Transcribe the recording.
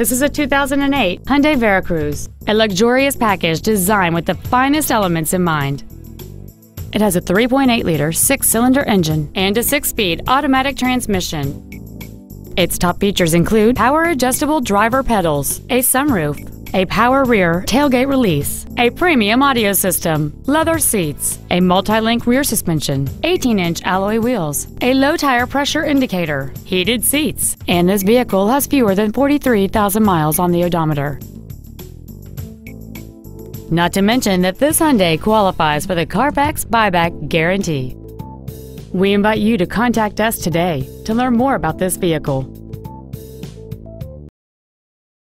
This is a 2008 Hyundai Veracruz, a luxurious package designed with the finest elements in mind. It has a 3.8-liter six-cylinder engine and a six-speed automatic transmission. Its top features include power-adjustable driver pedals, a sunroof, a power rear tailgate release, a premium audio system, leather seats, a multi-link rear suspension, 18-inch alloy wheels, a low tire pressure indicator, heated seats, and this vehicle has fewer than 43,000 miles on the odometer. Not to mention that this Hyundai qualifies for the Carfax buyback guarantee. We invite you to contact us today to learn more about this vehicle.